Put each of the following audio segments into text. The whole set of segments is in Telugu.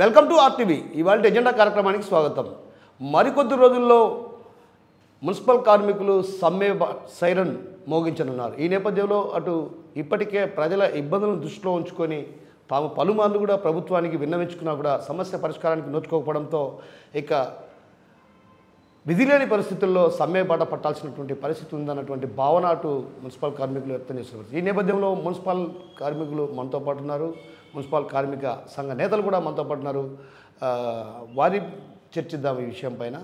Welcome to RTV. ఇవాళ ఎజెండా కార్యక్రమానికి స్వాగతం. మరికొద్ది రోజుల్లో మున్సిపల్ కార్మికులు సమ్మె సైరన్ మోగించనున్నారు. ఈ నేపథ్యంలో అటు ఇప్పటికే ప్రజల ఇబ్బందులను దృష్టిలో ఉంచుకొని తాము పలుమార్లు కూడా ప్రభుత్వానికి విన్నవించుకున్నా కూడా సమస్య పరిష్కారానికి నోచుకోకపోవడంతో ఇక విధిలేని పరిస్థితుల్లో సమ్మె బాట పట్టాల్సినటువంటి పరిస్థితి ఉందన్నటువంటి భావన అటు మున్సిపల్ కార్మికులు వ్యక్తం చేస్తున్నారు. ఈ నేపథ్యంలో మున్సిపల్ కార్మికులు మనతో పాటు ఉన్నారు. మున్సిపల్ కార్మిక సంఘ నేతలు కూడా మనతో పాటు వారి చర్చిద్దాం ఈ విషయం పైన.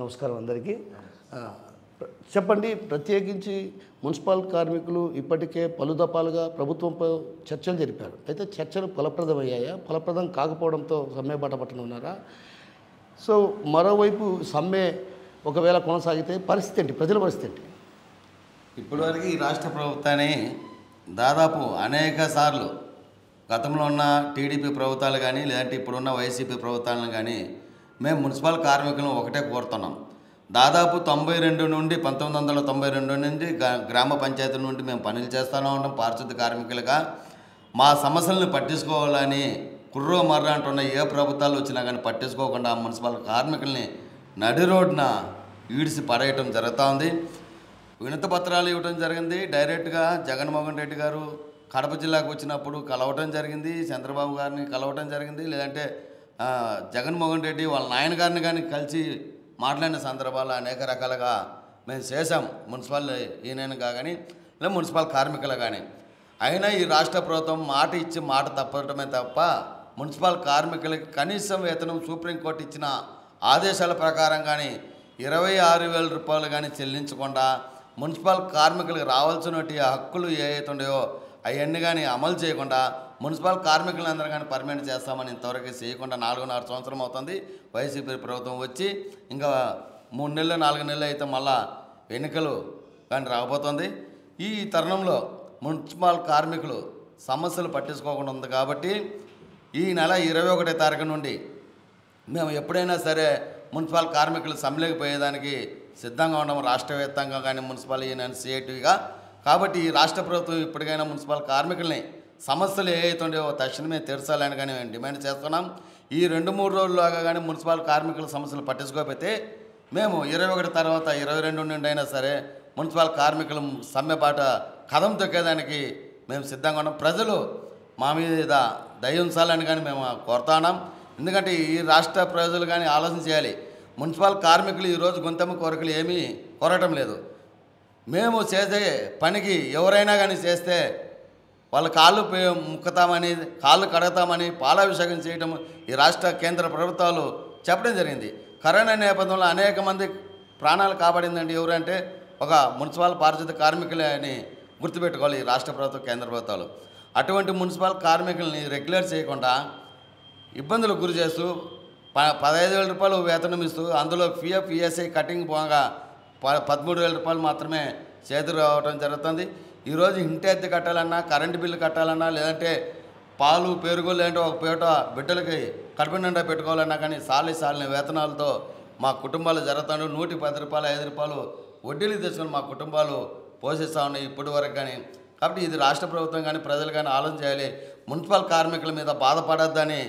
నమస్కారం అందరికీ. చెప్పండి ప్రత్యేకించి మున్సిపల్ కార్మికులు ఇప్పటికే పలు దఫాలుగా ప్రభుత్వంపై చర్చలు జరిపారు. అయితే చర్చలు ఫలప్రదమయ్యాయా? ఫలప్రదం కాకపోవడంతో సమ్మె బాట పట్టనున్నారా సో మరోవైపు సమ్మె ఒకవేళ కొనసాగితే పరిస్థితి ఏంటి? ప్రజల పరిస్థితి ఏంటి? ఇప్పటివరకు ఈ రాష్ట్ర ప్రభుత్వాన్ని దాదాపు అనేక సార్లు గతంలో ఉన్న టీడీపీ ప్రభుత్వాలు కానీ లేదంటే ఇప్పుడున్న వైసీపీ ప్రభుత్వాలను కానీ మేము మున్సిపల్ కార్మికులను ఒకటే కోరుతున్నాం. దాదాపు తొంభై రెండు నుండి పంతొమ్మిది వందల తొంభై రెండు నుండి గ్రామ పంచాయతీల నుండి మేము పనులు చేస్తూనే ఉంటాం పారిశుద్ధ కార్మికులుగా. మా సమస్యలను పట్టించుకోవాలని కుర్రో మర్ర అంటున్న ఏ ప్రభుత్వాలు వచ్చినా కానీ పట్టించుకోకుండా మున్సిపల్ కార్మికుల్ని నడి రోడ్డున ఈడిసి పడేయటం జరుగుతూ ఉంది. వినతి పత్రాలు ఇవ్వడం జరిగింది. డైరెక్ట్గా జగన్మోహన్ రెడ్డి గారు కడప జిల్లాకు వచ్చినప్పుడు కలవటం జరిగింది చంద్రబాబు గారిని కలవటం జరిగింది లేదంటే జగన్మోహన్ రెడ్డి వాళ్ళ నాయన గారిని కానీ కలిసి మాట్లాడిన సందర్భాలు అనేక రకాలుగా మేము చేసాం మున్సిపల్ ఈయన కానీ లేదా మున్సిపల్ కార్మికులు కానీ అయినా ఈ రాష్ట్ర ప్రభుత్వం మాట ఇచ్చి మాట తప్పడమే తప్ప మున్సిపల్ కార్మికులకి కనీసం వేతనం సుప్రీంకోర్టు ఇచ్చిన ఆదేశాల ప్రకారం కానీ ఇరవై ఆరు వేల రూపాయలు కానీ చెల్లించకుండా మున్సిపల్ కార్మికులకు రావాల్సినటువంటి హక్కులు ఏ అయితే ఉన్నాయో అవన్నీ కానీ అమలు చేయకుండా మున్సిపల్ కార్మికులందరూ కానీ పర్మనెంట్ చేస్తామని ఇంతవరకు చేయకుండా నాలుగున్నర సంవత్సరం అవుతుంది. వైసీపీ ప్రభుత్వం వచ్చి ఇంకా మూడు నెలలు నాలుగు నెలలు అయితే మళ్ళా ఎన్నికలు కానీ రాబోతుంది. ఈ తరుణంలో మున్సిపల్ కార్మికులు సమస్యలు పట్టించుకోకుండా ఉంది కాబట్టి ఈ నెల ఇరవై ఒకటో తారీఖు నుండి మేము ఎప్పుడైనా సరే మున్సిపల్ కార్మికులు సమ్మెలకు పోయేదానికి సిద్ధంగా ఉన్నాము రాష్ట్ర వ్యాప్తంగా కానీ మున్సిపల్ యూనియన్ సిఐటిగా కాబట్టి ఈ రాష్ట్ర ప్రభుత్వం ఇప్పటికైనా మున్సిపల్ కార్మికుల్ని సమస్యలు ఏ ఉండేవో తక్షణమే తీర్చాలని కానీ మేము డిమాండ్ చేస్తున్నాం. ఈ రెండు మూడు రోజుల్లోగా కానీ మున్సిపల్ కార్మికుల సమస్యలు పట్టించుకోకపోతే మేము ఇరవై ఒకటి తర్వాత ఇరవై రెండు నుండి అయినా సరే మున్సిపల్ కార్మికులు సమ్మెపాట కథం తొక్కేదానికి మేము సిద్ధంగా ఉన్నాం. ప్రజలు మా మీద దయ ఉంచాలని కానీ మేము కోరుతున్నాం ఎందుకంటే ఈ రాష్ట్ర ప్రజలు కానీ ఆలోచన చేయాలి. మున్సిపల్ కార్మికులు ఈరోజు గుంతమ్మ కోరికలు ఏమీ కోరటం లేదు. మేము చేసే పనికి ఎవరైనా కానీ చేస్తే వాళ్ళ కాళ్ళు పే- ముక్కుతామని కాళ్ళు కడగతామని పాలాభిషేకం చేయడం ఈ రాష్ట్ర కేంద్ర ప్రభుత్వాలు చెప్పడం జరిగింది. కరోనా నేపథ్యంలో అనేక మంది ప్రాణాలు కాపాడిందండి ఎవరంటే ఒక మున్సిపల్ పారిశుద్ధ కార్మికులే అని గుర్తుపెట్టుకోవాలి ఈ రాష్ట్ర ప్రభుత్వం కేంద్ర ప్రభుత్వాలు. అటువంటి మున్సిపల్ కార్మికుల్ని రెగ్యులర్ చేయకుండా ఇబ్బందులకు గురి చేస్తూ ప పదహైదు వేల రూపాయలు వేతనం ఇస్తూ అందులో పిఎఫ్ ఈఎస్ఐ కటింగ్ పోగా ప పదమూడు వేల రూపాయలు మాత్రమే చేతులు రావడం జరుగుతుంది. ఈరోజు ఇంటి అద్దె కట్టాలన్నా కరెంటు బిల్లు కట్టాలన్నా లేదంటే పాలు పెరుగు లేదంటే ఒక పూట బిడ్డలకి కడుపు నిండా పెట్టుకోవాలన్నా కానీ సాలి సాలిన వేతనాలతో మా కుటుంబాలు జరుగుతాడు నూటి పది రూపాయలు ఐదు రూపాయలు వడ్డీలు తెచ్చుకొని మా కుటుంబాలు పోషిస్తూ ఉన్నాయి ఇప్పటి వరకు కానీ. కాబట్టి ఇది రాష్ట్ర ప్రభుత్వం కానీ ప్రజలు కానీ ఆలోచన చేయాలి. మున్సిపల్ కార్మికుల మీద బాధపడొద్దని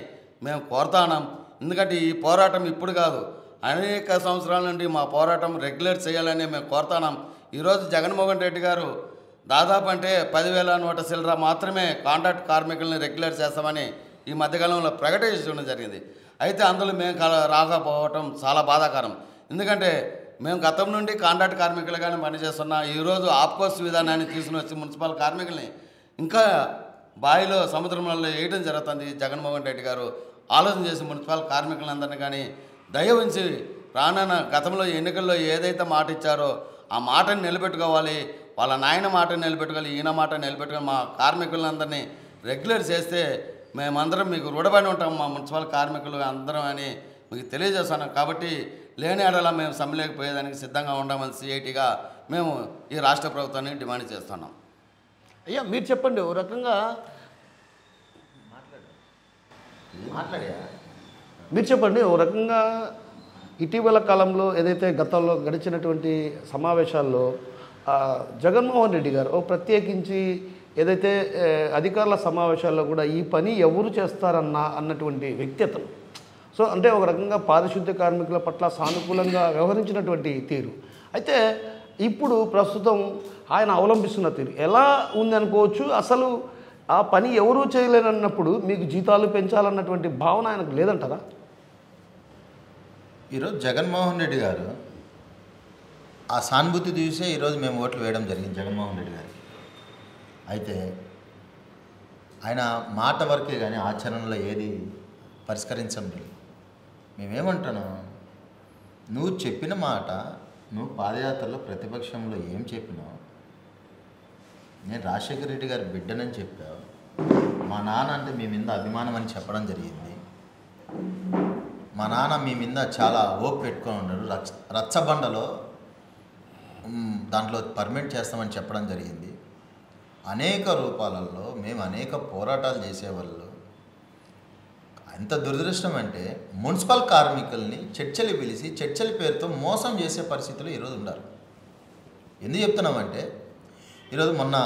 మేము కోరుతున్నాం ఎందుకంటే ఈ పోరాటం ఇప్పుడు కాదు. అనేక సంవత్సరాల నుండి మా పోరాటం రెగ్యులర్ చేయాలని మేము కోరుతున్నాం. ఈరోజు జగన్మోహన్ రెడ్డి గారు దాదాపు అంటే పదివేల నూట చిల్లర మాత్రమే కాంట్రాక్ట్ కార్మికుల్ని రెగ్యులర్ చేస్తామని ఈ మధ్యకాలంలో ప్రకటించడం జరిగింది. అయితే అందులో మేము రాకపోవటం చాలా బాధాకరం. ఎందుకంటే మేము గతం నుండి కాంట్రాక్ట్ కార్మికులుగానే పనిచేస్తున్న ఈరోజు ఆప్కోస్ విధానాన్ని తీసుకుని వచ్చి మున్సిపల్ కార్మికుల్ని ఇంకా బావిలో సముద్రంలో వేయడం జరుగుతుంది జగన్మోహన్ రెడ్డి గారు. ఆలోచన చేసి మున్సిపల్ కార్మికులందరినీ కానీ దయ ఉంచి రానున్న గతంలో ఎన్నికల్లో ఏదైతే మాట ఇచ్చారో ఆ మాటను నిలబెట్టుకోవాలి వాళ్ళ నాయన మాటను నిలబెట్టుకోవాలి ఈయన మాట నిలబెట్టుకోవాలి మా కార్మికులందరినీ రెగ్యులర్ చేస్తే మేమందరం మీకు రుణపడి ఉంటాం మా మున్సిపల్ కార్మికులు అందరం అని మీకు తెలియజేస్తున్నాం. కాబట్టి లేని ఆడలా మేము సమ్మెలేకపోయేదానికి సిద్ధంగా ఉండమని సిఐటిగా మేము ఈ రాష్ట్ర ప్రభుత్వాన్ని డిమాండ్ చేస్తున్నాం. అయ్యా మీరు చెప్పండి ఓ రకంగా మీరు చెప్పండి ఓ రకంగా ఇటీవల కాలంలో ఏదైతే గతంలో గడిచినటువంటి సమావేశాల్లో జగన్మోహన్ రెడ్డి గారు ఓ ప్రత్యేకించి ఏదైతే అధికారుల సమావేశాల్లో కూడా ఈ పని ఎవరు చేస్తారన్న అన్నటువంటి వ్యక్తిత్వం. సో అంటే ఒక రకంగా పారిశుద్ధ్య కార్మికుల పట్ల సానుకూలంగా వ్యవహరించినటువంటి తీరు. అయితే ఇప్పుడు ప్రస్తుతం ఆయన అవలంబిస్తున్న తీరు. ఎలా ఉంది అనుకోవచ్చు అసలు ఆ పని ఎవరూ చేయలేనన్నప్పుడు మీకు జీతాలు పెంచాలన్నటువంటి భావన ఆయనకు లేదంటారా? ఈరోజు జగన్మోహన్ రెడ్డి గారు ఆ సానుభూతి చూసే ఈరోజు మేము ఓట్లు వేయడం జరిగింది జగన్మోహన్ రెడ్డి గారికి. అయితే ఆయన మాట వరకే కానీ ఆచరణలో ఏది పరిష్కరించడం లేదు. మేమేమంటున్నాం? నువ్వు చెప్పిన మాట నువ్వు పాదయాత్రలో ప్రతిపక్షంలో ఏం చెప్పినావు? నేను రాజశేఖర రెడ్డి గారి బిడ్డనని చెప్పావు. మా నాన్న అంటే మీ మీద అభిమానం అని చెప్పడం జరిగింది. మా నాన్న మీ మీద చాలా ఓపు పెట్టుకొని ఉన్నాడు రచ్చ రచ్చబండలో దాంట్లో పర్మిట్ చేస్తామని చెప్పడం జరిగింది. అనేక రూపాలలో మేము అనేక పోరాటాలు చేసేవాళ్ళు. ఎంత దురదృష్టం అంటే మున్సిపల్ కార్మికుల్ని చర్చలు పిలిచి చర్చల పేరుతో మోసం చేసే పరిస్థితులు ఈరోజు ఉన్నారు ఎందుకు చెప్తున్నామంటే ఈరోజు మొన్న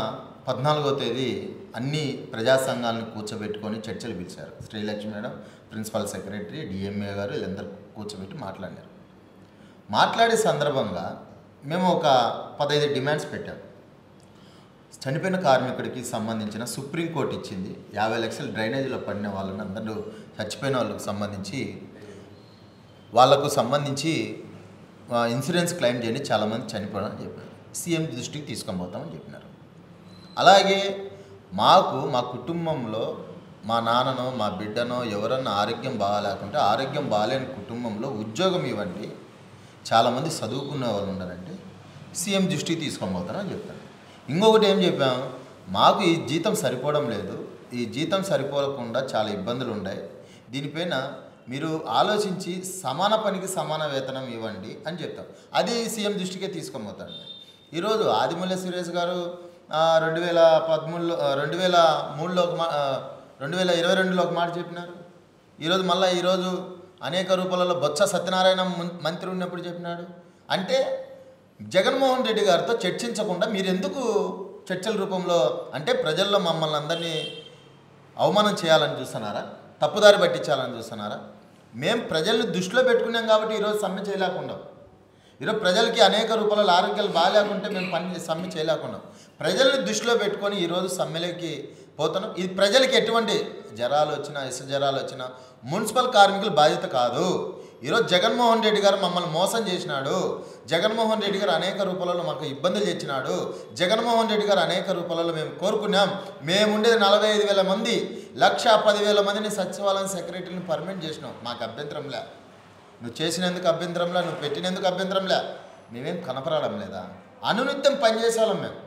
పద్నాలుగో తేదీ అన్ని ప్రజా సంఘాలను కూర్చోబెట్టుకొని చర్చలు పిలిచారు. Srilakshmi madam principal secretary DMA గారు వీళ్ళందరూ కూర్చోబెట్టి మాట్లాడినారు. మాట్లాడే సందర్భంగా మేము ఒక పదహైదు డిమాండ్స్ పెట్టాం. చనిపోయిన కార్మికుడికి సంబంధించిన సుప్రీంకోర్టు ఇచ్చింది. యాభై లక్షలు డ్రైనేజీలో పడిన వాళ్ళని అందరూ చచ్చిపోయిన వాళ్ళకు సంబంధించి వాళ్ళకు సంబంధించి ఇన్సూరెన్స్ క్లెయిమ్ చేయండి చాలామంది చనిపోవడం చెప్పారు. సీఎం దృష్టికి తీసుకొని పోతామని చెప్పినారు. అలాగే మాకు మా కుటుంబంలో మా నాన్ననో మా బిడ్డనో ఎవరన్నా ఆరోగ్యం బాగాలేకుంటే ఆరోగ్యం బాగాలేని కుటుంబంలో ఉద్యోగం ఇవ్వండి. చాలామంది చదువుకున్న వాళ్ళు ఉన్నారంటే సీఎం దృష్టికి తీసుకొని పోతారని చెప్పాను ఇంకొకటి ఏం చెప్పాం? మాకు ఈ జీతం సరిపోవడం లేదు. ఈ జీతం సరిపోకుండా చాలా ఇబ్బందులు ఉన్నాయి. దీనిపైన మీరు ఆలోచించి సమాన పనికి సమాన వేతనం ఇవ్వండి అని చెప్తాం. అది సీఎం దృష్టికే తీసుకొని పోతారండి. ఈరోజు ఆదిమూల్య సురేష్ గారు రెండు వేల పదమూడులో రెండు వేల మూడులో ఒక మా రెండు వేల ఇరవై రెండులో ఒక మాట చెప్పినారు. ఈరోజు మళ్ళీ ఈరోజు అనేక రూపాలలో బొత్స సత్యనారాయణ మంత్రి ఉన్నప్పుడు చెప్పినాడు. అంటే జగన్మోహన్ రెడ్డి గారితో చర్చించకుండా మీరు ఎందుకు చర్చల రూపంలో అంటే ప్రజల్లో మమ్మల్ని అందరినీ అవమానం చేయాలని చూస్తున్నారా? తప్పుదారి పట్టించాలని చూస్తున్నారా? మేము ప్రజల్ని దృష్టిలో పెట్టుకున్నాం కాబట్టి ఈరోజు సమ్మె చేయలేకుండా ఈరోజు ప్రజలకి అనేక రూపాయల ఆరోగ్యాలు బాగాలేకుంటే మేము పని సమ్మె చేయలేకుండా ప్రజల్ని దృష్టిలో పెట్టుకొని ఈరోజు సమ్మెలోకి పోతున్నాం. ఇది ప్రజలకి ఎటువంటి జ్వరాలు వచ్చినా ఇసు జ్వరాలు వచ్చినా మున్సిపల్ కార్మికుల బాధ్యత కాదు. ఈరోజు జగన్మోహన్ రెడ్డి గారు మమ్మల్ని మోసం చేసినాడు. జగన్మోహన్ రెడ్డి గారు అనేక రూపాలలో మాకు ఇబ్బందులు తెచ్చినాడు. జగన్మోహన్ రెడ్డి గారు అనేక రూపాలలో మేము కోరుకున్నాం. మేము ఉండేది నలభై ఐదు వేల మంది లక్ష పదివేల మందిని సచివాలయం సెక్రటరీని పర్మనెంట్ చేసినాం. మాకు అభ్యంతరంలే నువ్వు చేసినందుకు అభ్యంతరంలే నువ్వు పెట్టినందుకు అభ్యంతరంలే మేమేం కనపడడం లేదా? అనునిత్యం పనిచేసేవాళ్ళం మేము.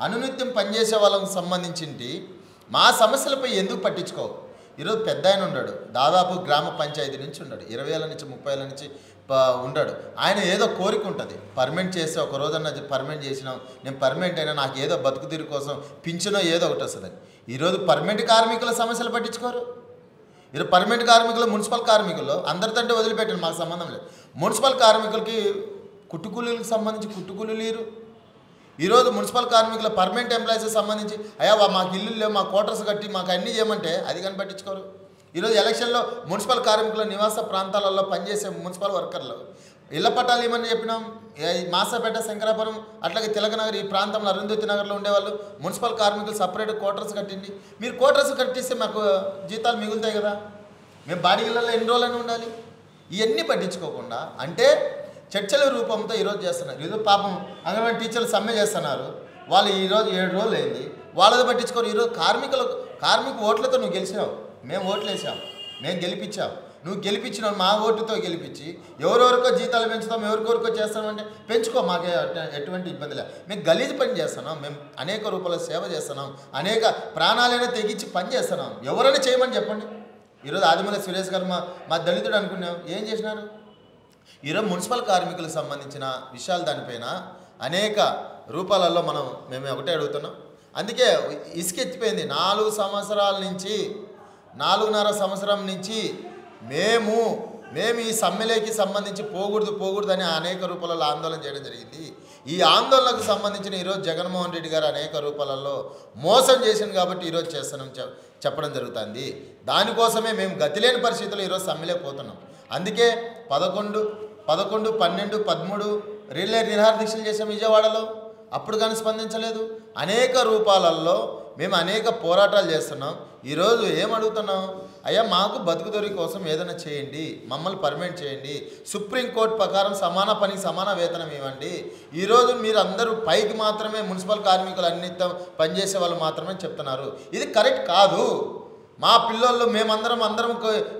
అనునిత్యం పనిచేసే వాళ్ళకి సంబంధించింటి మా సమస్యలపై ఎందుకు పట్టించుకోవు? ఈరోజు పెద్ద ఆయన ఉన్నాడు దాదాపు గ్రామ పంచాయతీ నుంచి ఉన్నాడు ఇరవై ఏళ్ళ నుంచి ముప్పై ఏళ్ళ నుంచి ఉండాడు. ఆయన ఏదో కోరిక ఉంటుంది. పర్మనెంట్ చేస్తే ఒక రోజన్నా పర్మనెంట్ చేసినాం నేను పర్మనెంట్ అయినా నాకు ఏదో బతుకుదీరు కోసం పింఛనో ఏదో ఒకటి వస్తుందని. ఈరోజు పర్మనెంట్ కార్మికుల సమస్యలు పట్టించుకోరు. ఈరోజు పర్మనెంట్ కార్మికులు మున్సిపల్ కార్మికులు అందరితంటే వదిలిపెట్టారు. మాకు సంబంధం లేదు. మున్సిపల్ కార్మికులకి కుట్టుకూలీలకు సంబంధించి కుట్టుకూలీలు లేరు. ఈరోజు మున్సిపల్ కార్మికుల పర్మనెంట్ ఎంప్లాయీస్కి సంబంధించి అయ్యా మాకు ఇల్లు లేవు మా క్వార్టర్స్ కట్టి మాకు అన్నీ చేయమంటే అది కానీ పట్టించుకోరు ఈరోజు ఎలక్షన్లో మున్సిపల్ కార్మికుల నివాస ప్రాంతాలలో పనిచేసే మున్సిపల్ వర్కర్లు. ఇళ్ళ పట్టాలు ఏమని చెప్పినాం. మాసాపేట శంకరాపురం అట్లాగే తిలకనగర్ ఈ ప్రాంతంలో అరుంధతి నగర్లో ఉండేవాళ్ళు. మున్సిపల్ కార్మికులు సపరేట్ క్వార్టర్స్ కట్టింది. మీరు క్వార్టర్స్ కట్టిస్తే మాకు జీతాలు మిగులుతాయి కదా. మేము బాడీలలో ఎన్ని రోజులని ఉండాలి. ఇవన్నీ పట్టించుకోకుండా అంటే చర్చల రూపంతో ఈరోజు చేస్తున్నారు. ఈరోజు పాపం అంగన్వాడీ టీచర్లు సమ్మె చేస్తున్నారు. వాళ్ళు ఈరోజు ఏడు రోజులు అయింది. వాళ్ళది పట్టించుకోరు. ఈరోజు కార్మికులు కార్మిక ఓట్లతో నువ్వు గెలిచినావు. మేము ఓట్లు వేసాం. మేము గెలిపించాం. నువ్వు గెలిపించినావు. మా ఓటుతో గెలిపించి ఎవరెవరికో జీతాలు పెంచుతాం ఎవరికొరికో చేస్తామంటే పెంచుకో. మాకే ఎటువంటి ఇబ్బంది లేదు. మేము గలీజ్ పని చేస్తున్నాం. మేము అనేక రూపాయల సేవ చేస్తున్నాం. అనేక ప్రాణాలైనా తెగించి పని చేస్తున్నాం. ఎవరైనా చేయమని చెప్పండి. ఈరోజు ఆదిమల సురేష్ గారు మా మా దళితుడు అనుకున్నాం. ఏం చేసినారు? ఈరోజు మున్సిపల్ కార్మికులకు సంబంధించిన విషయాలు దానిపైన అనేక రూపాలలో మనం మేము ఒకటే అడుగుతున్నాం. అందుకే ఇసుకెత్తిపోయింది నాలుగు సంవత్సరాల నుంచి నాలుగున్నర సంవత్సరం నుంచి మేము మేము ఈ సమ్మెలేకి సంబంధించి పోకూడదు పోకూడదు అని అనేక రూపాలలో ఆందోళన చేయడం జరిగింది. ఈ ఆందోళనకు సంబంధించిన ఈరోజు జగన్మోహన్ రెడ్డి గారు అనేక రూపాలలో మోసం చేసింది కాబట్టి ఈరోజు చేస్తున్నాం చెప్పడం జరుగుతుంది. దానికోసమే మేము గతిలేని పరిస్థితుల్లో ఈరోజు సమ్మెలే పోతున్నాం. అందుకే పదకొండు పదకొండు పన్నెండు పదమూడు రిలే నిరహార దీక్షలు చేసాం విజయవాడలో అప్పుడు కానీ స్పందించలేదు. అనేక రూపాలలో మేము అనేక పోరాటాలు చేస్తున్నాం. ఈరోజు ఏం అడుగుతున్నాం? అయ్యా మాకు బతుకుదొరి కోసం ఏదైనా చేయండి మమ్మల్ని పర్మనెంట్ చేయండి సుప్రీంకోర్టు ప్రకారం సమాన పనికి సమాన వేతనం ఇవ్వండి. ఈరోజు మీరు అందరూ పైకి మాత్రమే మున్సిపల్ కార్మికులు అన్నితం పనిచేసే వాళ్ళు మాత్రమే చెప్తున్నారు. ఇది కరెక్ట్ కాదు. మా పిల్లలు మేమందరం అందరం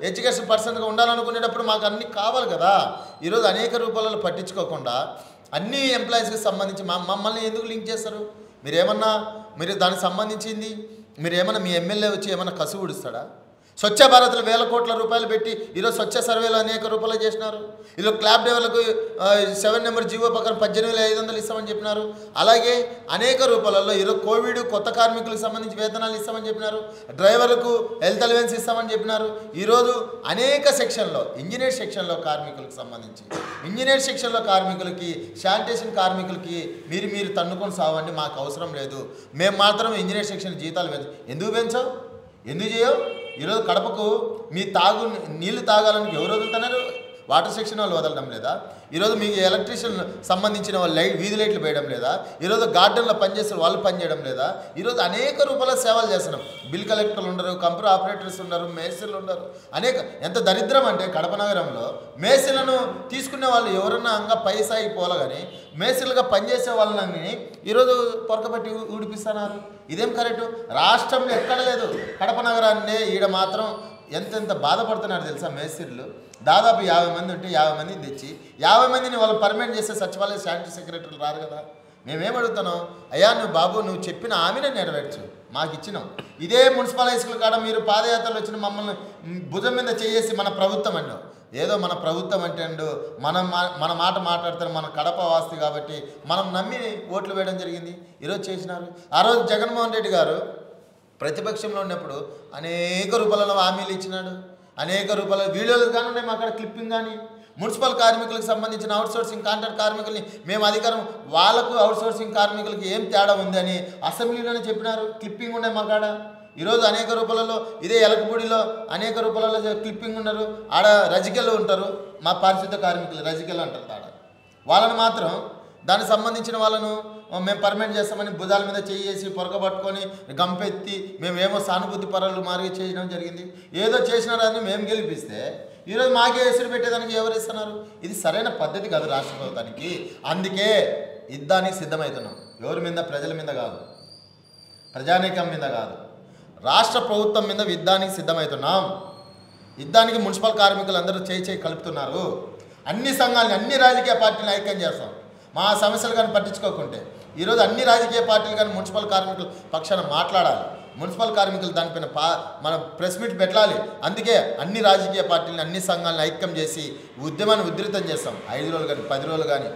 ఎడ్యుకేషన్ పర్సన్గా ఉండాలనుకునేటప్పుడు మాకు అన్నీ కావాలి కదా. ఈరోజు అనేక రూపాలలో పట్టించుకోకుండా అన్ని ఎంప్లాయీస్కి సంబంధించి మా మమ్మల్ని ఎందుకు లింక్ చేస్తారు? మీరేమన్నా మీరు దానికి సంబంధించింది? మీరేమన్నా మీ ఎమ్మెల్యే వచ్చి ఏమన్నా కసు స్వచ్ఛ భారత్లో వేల కోట్ల రూపాయలు పెట్టి ఈరోజు స్వచ్ఛ సర్వేలు అనేక రూపాయలు చేసినారు. ఈరోజు క్లాబ్ డ్రైవర్లకు సెవెన్ నెంబర్ జీవో పక్కన పద్దెనిమిది వేల ఐదు వందలు ఇస్తామని చెప్పినారు. అలాగే అనేక రూపాలలో ఈరోజు కోవిడ్ కొత్త కార్మికులకు సంబంధించి వేతనాలు ఇస్తామని చెప్పినారు. డ్రైవర్లకు హెల్త్ అలవెన్స్ ఇస్తామని చెప్పినారు. ఈరోజు అనేక సెక్షన్లో ఇంజనీర్ సెక్షన్లో కార్మికులకు సంబంధించి ఇంజనీర్ సెక్షన్లో కార్మికులకి శానిటేషన్ కార్మికులకి మీరు మీరు తన్నుకొని సావండి మాకు అవసరం లేదు. మేము మాత్రం ఇంజనీర్ సెక్షన్ జీతాలు పెంచు ఎందుకు పెంచావు? ఎందుకు చేయవు? ఈరోజు కడపకు మీ తాగు నీళ్ళు తాగాలని ఎవరు వదులుతున్నారు? వాటర్ సెక్షన్ వాళ్ళు వదలడం లేదా? ఈరోజు మీకు ఎలక్ట్రీషియన్ సంబంధించిన వాళ్ళు లైట్ వీధి లైట్లు వేయడం లేదా? ఈరోజు గార్డెన్లో పనిచేసే వాళ్ళు పనిచేయడం లేదా? ఈరోజు అనేక రూపంలో సేవలు చేస్తున్నాం. బిల్ కలెక్టర్లు ఉండరు కంప్యూటర్ ఆపరేటర్స్ ఉండరు మేస్త్రీలు ఉండరు. అనేక ఎంత దరిద్రం అంటే కడప నగరంలో మేస్త్రీలను తీసుకునే వాళ్ళు ఎవరన్నా అంగా పై స్థాయికి పోలే కానీ మేస్త్రీలుగా పనిచేసే వాళ్ళని ఈరోజు పొరకబెట్టి ఊడిపిస్తున్నారు. ఇదేం కరెక్టు? రాష్ట్రంలో ఎక్కడ లేదు. కడప నగరాన్ని ఈడ మాత్రం ఎంతెంత బాధపడుతున్నారు తెలుసా మేస్త్రీలు? దాదాపు యాభై మంది ఉంటే యాభై మందిని తెచ్చి యాభై మందిని వాళ్ళు పర్మనెంట్ చేసే సచివాలయ శానిటరీ సెక్రటరీలు రారు కదా. మేమేం అడుగుతున్నాం? అయ్యా నువ్వు బాబు నువ్వు చెప్పిన హామీనే నెరవేర్చు. మాకు ఇచ్చినాం. ఇదే మున్సిపల్ హై స్కూల్ కాడ మీరు పాదయాత్రలు వచ్చిన మమ్మల్ని భుజం మీద చేసి మన ప్రభుత్వం అండు ఏదో మన ప్రభుత్వం అంటే అండు మనం మా- మన మాట మాట్లాడతారు మన కడప వాస్తు కాబట్టి మనం నమ్మి ఓట్లు వేయడం జరిగింది. ఈరోజు చేసినారు. ఆ రోజు జగన్మోహన్ రెడ్డి గారు ప్రతిపక్షంలో ఉన్నప్పుడు అనేక రూపాయల హామీలు ఇచ్చినాడు. అనేక రూపాయల వీడియోలు కానీ ఉన్నాయి అక్కడ క్లిప్పింగ్ కానీ. మున్సిపల్ కార్మికులకు సంబంధించిన అవుట్సోర్సింగ్ కాంట్రాక్ట్ కార్మికుల్ని మేము అధికారం వాళ్ళకు అవుట్సోర్సింగ్ కార్మికులకి ఏం తేడా ఉంది అని అసెంబ్లీలోనే చెప్పినారు. క్లిప్పింగ్ ఉన్నాయి మా కాడ. ఈరోజు అనేక రూపాయలలో ఇదే ఎలకపూడిలో అనేక రూపాయలలో క్లిప్పింగ్ ఉన్నారు. ఆడ రజికలు ఉంటారు. మా పారిశుద్ధ కార్మికులు రజికలు అంటారు ఆడ వాళ్ళని మాత్రం దానికి సంబంధించిన వాళ్ళను మేము పర్మనెంట్ చేస్తామని భుజాల మీద చేసి పొరక పట్టుకొని గంపెత్తి మేమేమో సానుభూతి పరులు మారి చేయడం జరిగింది. ఏదో చేసినారని మేము గెలిపిస్తే ఈరోజు మాకే ఎసురు పెట్టేదానికి ఎవరు ఇస్తున్నారు? ఇది సరైన పద్ధతి కాదు రాష్ట్ర ప్రభుత్వానికి. అందుకే యుద్ధానికి సిద్ధమవుతున్నాం ఎవరి మీద? ప్రజల మీద కాదు. ప్రజానీకం మీద కాదు. రాష్ట్ర ప్రభుత్వం మీద యుద్ధానికి సిద్ధమవుతున్నాం యుద్ధానికి మున్సిపల్ కార్మికులు అందరూ చేయి చేయి కలుపుతున్నారు. అన్ని సంఘాలని అన్ని రాజకీయ పార్టీని ఐక్యం చేస్తాం. మా సమస్యలు కానీ పట్టించుకోకుంటే ఈరోజు అన్ని రాజకీయ పార్టీలు కానీ మున్సిపల్ కార్మికుల పక్షాన మాట్లాడాలి. మున్సిపల్ కార్మికులు దానిపైన పా మన ప్రెస్ మీట్ పెట్టాలి. అందుకే అన్ని రాజకీయ పార్టీలను అన్ని సంఘాలను ఐక్యం చేసి ఉద్యమాన్ని ఉధృతం చేస్తాం. ఐదు రోజులు కానీ పది రోజులు కానీ.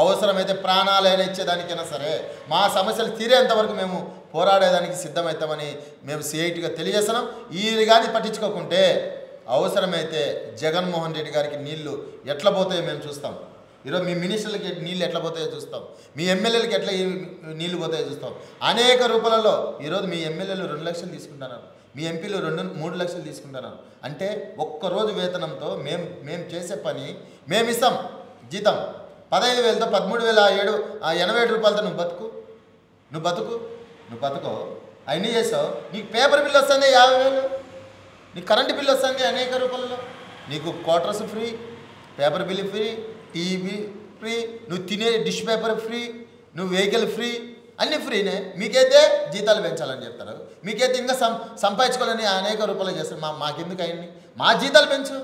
అవసరమైతే ప్రాణాలైనా ఇచ్చేదానికైనా సరే మా సమస్యలు తీరేంతవరకు మేము పోరాడేదానికి సిద్ధమవుతామని మేము సిఐటిగా తెలియజేస్తున్నాం. ఈ కానీ పట్టించుకోకుంటే అవసరమైతే జగన్మోహన్ రెడ్డి గారికి నీళ్ళు ఎట్లా పోతాయో మేము చూస్తాం. ఈరోజు మీ మినిస్టర్లకి నీళ్ళు ఎట్లా పోతాయో చూస్తాం. మీ ఎమ్మెల్యేలకి ఎట్లా నీళ్ళు నీళ్ళు పోతాయో చూస్తాం. అనేక రూపాలలో ఈరోజు మీ ఎమ్మెల్యేలు రెండు లక్షలు తీసుకుంటున్నారు. మీ ఎంపీలు రెండు మూడు లక్షలు తీసుకుంటున్నారు. అంటే ఒక్కరోజు వేతనంతో మేము మేము చేసే పని మేము ఇస్తాం జీతం. పదహైదు వేలతో పదమూడు వేల ఏడు ఆ ఎనభై ఏడు రూపాయలతో నువ్వు బతుకు. నువ్వు బతుకు. నువ్వు బతుకో. అవన్నీ చేసావు నీకు పేపర్ బిల్ వస్తుంది యాభై వేలు. నీకు కరెంటు బిల్ వస్తుంది అనేక రూపాయలలో నీకు quarters free paper bill free TV free నువ్వు తినే డిష్ పేపర్ ఫ్రీ నువ్వు వెహికల్ ఫ్రీ అన్నీ ఫ్రీనే మీకైతే జీతాలు పెంచాలని చెప్తారు. మీకైతే ఇంకా సం సంపాదించుకోవాలని అనేక రూపాయలు చేస్తారు. మా మాకెందుకు అయ్యండి మా జీతాలు పెంచు.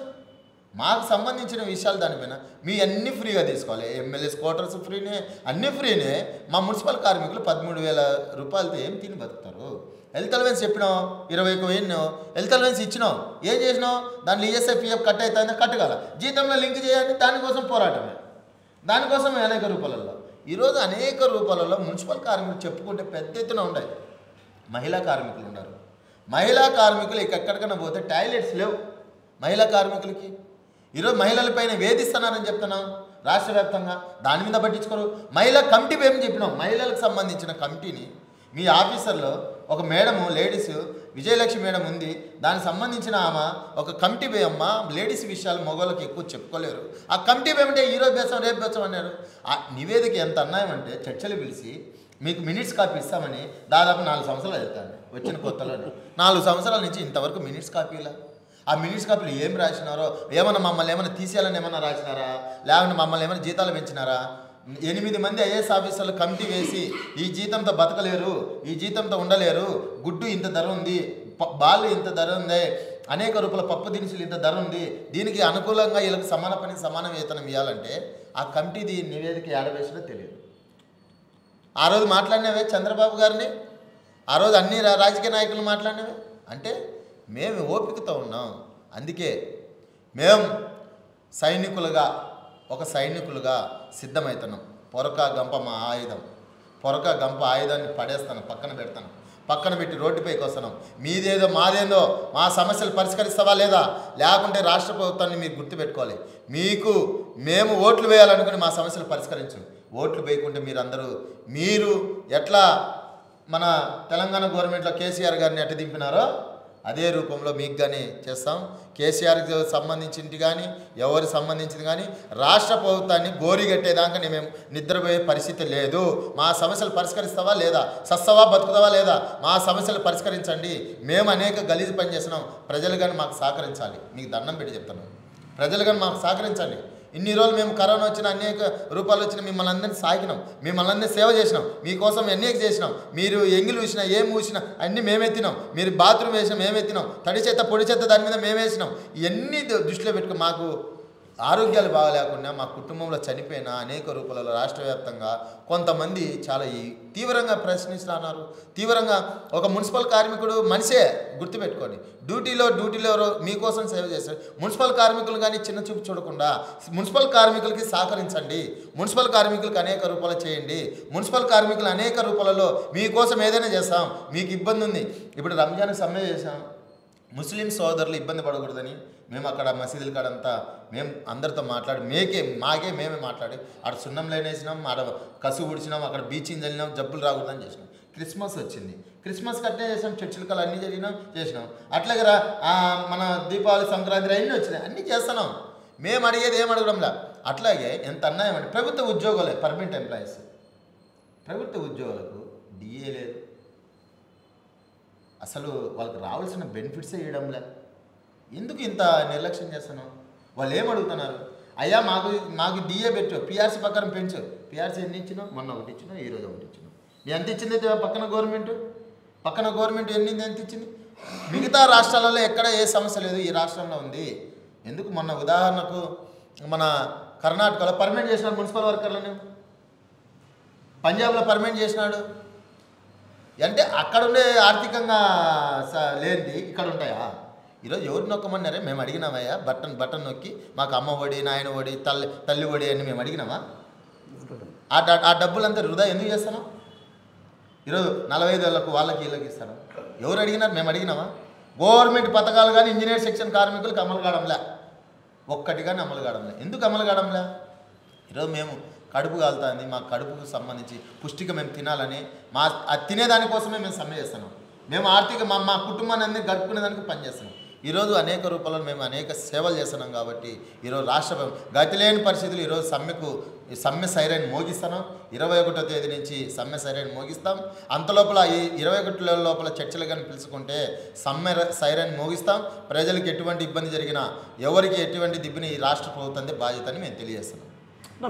మాకు సంబంధించిన విషయాలు దానిపైన మీ అన్ని ఫ్రీగా తీసుకోవాలి. ఎమ్మెల్యేస్ క్వార్టర్స్ ఫ్రీనే అన్ని ఫ్రీనే. మా మున్సిపల్ కార్మికులు పదమూడు వేల రూపాయలతో ఏం తిని బతుకుతారు? హెల్త్ అలవెన్స్ చెప్పినావు? ఇరవై ఒక వెయ్యినావు హెల్త్ అలవెన్స్ ఇచ్చినావు? ఏం చేసినావు? దాంట్లో ఈఎస్ఐ పిఎఫ్ కట్ అవుతుందా కట్టగల జీతంలో లింక్ చేయాలని దానికోసం పోరాటమే. దానికోసం అనేక రూపాలలో. ఈరోజు అనేక రూపాలలో మున్సిపల్ కార్మికులు చెప్పుకుంటే పెద్ద ఎత్తున ఉన్నాయి మహిళా కార్మికులు ఉన్నారు. మహిళా కార్మికులు ఎక్కడికైనా పోతే టాయిలెట్స్ లేవు. మహిళా కార్మికులకి. ఈరోజు మహిళలపైన వేధిస్తున్నారని చెప్తున్నాం. రాష్ట్ర వ్యాప్తంగా దాని మీద పట్టించుకోరు. మహిళా కమిటీ ఏం చెప్పినాం? మహిళలకు సంబంధించిన కమిటీని మీ ఆఫీసర్లో ఒక మేడము లేడీస్ విజయలక్ష్మి మేడం ఉంది. దానికి సంబంధించిన ఆమె ఒక కమిటీ వేయమ్మ లేడీస్ విషయాలు మగవాళ్ళకి ఎక్కువ చెప్పుకోలేరు. ఆ కమిటీ బేమంటే ఈరోజు బేసం రేపు బేసం అన్నారు. ఆ నివేదిక ఎంత అన్నాయం అంటే చర్చలు పిలిచి మీకు మినిట్స్ కాపీ ఇస్తామని దాదాపు నాలుగు సంవత్సరాలు వెళ్తాను వచ్చిన కొత్తలోనే. నాలుగు సంవత్సరాల నుంచి ఇంతవరకు మినిట్స్ కాపీలా ఆ మినిట్స్ కాపీలు ఏం రాసినారో? ఏమన్నా మమ్మల్ని ఏమైనా తీసేయాలని ఏమైనా రాసినారా? లేకుంటే మమ్మల్ని ఏమైనా జీతాలు పెంచినారా? ఎనిమిది మంది ఐఏఎస్ ఆఫీసర్లు కమిటీ వేసి ఈ జీతంతో బతకలేరు ఈ జీతంతో ఉండలేరు గుడ్డు ఇంత ధర ఉంది బాలు ఇంత ధర ఉంది అనేక రూపాయల పప్పు దినుసులు ఇంత ధర ఉంది దీనికి అనుకూలంగా వీళ్ళకి సమాన పని సమాన వేతనం ఇవ్వాలంటే ఆ కమిటీది నివేదిక ఏడవేసినా తెలియదు. ఆ రోజు మాట్లాడినవే చంద్రబాబు గారిని? ఆ రోజు అన్ని రా- రాజకీయ నాయకులు మాట్లాడినవే? అంటే మేము ఓపికతో ఉన్నాం. అందుకే మేము సైనికులుగా ఒక సైనికులుగా సిద్ధమవుతున్నాం పొరక గంప మా ఆయుధం. పొరక గంప ఆయుధాన్ని పడేస్తాను పక్కన పెడతాను. పక్కన పెట్టి రోడ్డుపైకి వస్తున్నాం మీదేదో మాదేందో మా సమస్యలు పరిష్కరిస్తావా లేదా? లేకుంటే రాష్ట్ర ప్రభుత్వాన్ని మీరు గుర్తుపెట్టుకోవాలి. మీకు మేము ఓట్లు వేయాలనుకుని మా సమస్యలు పరిష్కరించు. ఓట్లు వేయకుంటే మీరందరూ మీరు ఎట్లా మన తెలంగాణ గవర్నమెంట్లో కేసీఆర్ గారిని అట్టు దింపినారో అదే రూపంలో మీకు కానీ చేస్తాం. కేసీఆర్కి సంబంధించింది కానీ ఎవరికి సంబంధించింది కానీ రాష్ట్ర ప్రభుత్వాన్ని గోరిగట్టేదాకా మేము నిద్రపోయే పరిస్థితి లేదు. మా సమస్యలు పరిష్కరిస్తావా లేదా? సస్తవా బతుకుతావా లేదా? మా సమస్యలు పరిష్కరించండి. మేము అనేక గలీజు పని చేస్తున్నాం. ప్రజలు కానీ మాకు సహకరించాలి. మీకు దండం పెట్టి చెప్తాను ప్రజలు కానీ మాకు సహకరించండి. ఇన్ని రోజులు మేము కరోనా వచ్చిన అనేక రూపాయలు వచ్చిన మిమ్మల్ని అందరినీ సాగినాం మిమ్మల్ని అందరినీ సేవ చేసినాం. మీకోసం అనేక చేసినాం. మీరు ఎంగిలు ఊసినా ఏం ఊసినా అన్నీ మేమెత్తినాం. మీరు బాత్రూమ్ వేసినా మేమెత్తినాం. తడి చెత్త పొడి చెత్త దాని మీద మేమేసినాం. ఇవన్నీ దృష్టిలో పెట్టుకుని మాకు ఆరోగ్యాలు బాగలేకుండా మా కుటుంబంలో చనిపోయిన అనేక రూపాలలో రాష్ట్ర వ్యాప్తంగా కొంతమంది చాలా ఈ తీవ్రంగా ప్రశ్నిస్తున్నారు. తీవ్రంగా ఒక మున్సిపల్ కార్మికుడు మనిషే గుర్తుపెట్టుకోండి. డ్యూటీలో డ్యూటీలో మీకోసం సేవ చేస్తారు మున్సిపల్ కార్మికులు కానీ చిన్న చూపు చూడకుండా మున్సిపల్ కార్మికులకి సహకరించండి. మున్సిపల్ కార్మికులకు అనేక రూపాయలు చేయండి. మున్సిపల్ కార్మికులు అనేక రూపాలలో మీకోసం ఏదైనా చేస్తాం. మీకు ఇబ్బంది ఉంది. ఇప్పుడు రంజాన్ సమ్మె చేసాం ముస్లిం సోదరులు ఇబ్బంది పడకూడదని మేము అక్కడ మసీదుల కాడంతా మేము అందరితో మాట్లాడి మేకే మాకే మేమే మాట్లాడి ఆడ సున్నం లేనేసినాం ఆడ కసు ఉడిచినాం అక్కడ బీచింగ్ వెళ్ళినాం జబ్బులు రాకూడదని చేసినాం. క్రిస్మస్ వచ్చింది. క్రిస్మస్ కట్టే చేసాం చర్చిల కళ అన్నీ జరిగినాం చేసినాం. అట్లాగే రా మన దీపావళి సంక్రాంతి అన్నీ వచ్చినాయి. అన్నీ చేస్తున్నాం. మేము అడిగేది ఏం అడగడంలా? అట్లాగే ఎంత అన్యాయం అంటే ప్రభుత్వ ఉద్యోగాలే పర్మనెంట్ ఎంప్లాయీస్. ప్రభుత్వ ఉద్యోగులకు డిఏ లేదు. అసలు వాళ్ళకి రావాల్సిన బెనిఫిట్సే ఇవ్వడంలే. ఎందుకు ఇంత నిర్లక్ష్యం చేస్తున్నావు? వాళ్ళు ఏం అడుగుతున్నారు? అయ్యా మాకు మాకు డిఏ పెట్టు పిఆర్సీ ప్రకారం పెంచు. పిఆర్సీ ఎన్ని ఇచ్చినా మొన్న ఒకటి ఇచ్చినా ఈ రోజు ఒకటి ఇచ్చినా నీ ఎంత ఇచ్చింది అయితే పక్కన గవర్నమెంట్? పక్కన గవర్నమెంట్ ఎన్ని ఎంత ఇచ్చింది? మిగతా రాష్ట్రాలలో ఎక్కడ ఏ సమస్య లేదు ఈ రాష్ట్రంలో ఉంది. ఎందుకు మొన్న ఉదాహరణకు మన కర్ణాటకలో పర్మనెంట్ చేసినాడు మున్సిపల్ వర్కర్లను? పంజాబ్లో పర్మనెంట్ చేసినాడు. అంటే అక్కడ ఉండే ఆర్థికంగా స- లేనిది ఇక్కడ ఉంటాయా ఈరోజు ఎవరు నొక్కమన్నారే? మేము అడిగినామయ్యా బటన్ బటన్ నొక్కి మాకు అమ్మ ఒడి నాయన ఒడి తల్లి తల్లి ఒడి అని మేము అడిగినామా? ఆ ఆ డబ్బులంతా వృధా ఎందుకు చేస్తాను ఈరోజు నలభై ఐదు వేలకు వాళ్ళకి వీళ్ళకి ఇస్తాను. ఎవరు అడిగినారు? మేము అడిగినామా? గవర్నమెంట్ పథకాలు కానీ ఇంజనీర్ సెక్షన్ కార్మికులకు అమలు కావడంలే. ఒక్కటి కానీ అమలు కావడంలే. ఎందుకు అమలు కావడంలే? ఈరోజు మేము కడుపు కాలుతుంది మా కడుపుకు సంబంధించి పుష్టిక మేము తినాలని మా అది తినేదానికోసమే మేము సమ్మె చేస్తున్నాం. మేము ఆర్థిక మా మా కుటుంబాన్ని అందరినీ గడుపుకునేదానికి పనిచేస్తున్నాం. ఈరోజు అనేక రూపాలలో మేము అనేక సేవలు చేస్తున్నాం కాబట్టి ఈరోజు రాష్ట్ర గతి లేని పరిస్థితులు ఈరోజు సమ్మెకు సమ్మె సైరన్ మోగిస్తున్నాం. ఇరవై ఒకటో తేదీ నుంచి సమ్మె సైరన్ మోగిస్తాం. అంతలోపల ఈ ఇరవై ఒకటి లోపల చర్చలు కానీ పిలుచుకుంటే సమ్మె ర- సైరన్ మోగిస్తాం. ప్రజలకు ఎటువంటి ఇబ్బంది జరిగినా ఎవరికి ఎటువంటి దిబ్బని ఈ రాష్ట్ర ప్రభుత్వం బాధ్యత అని మేము తెలియజేస్తున్నాం.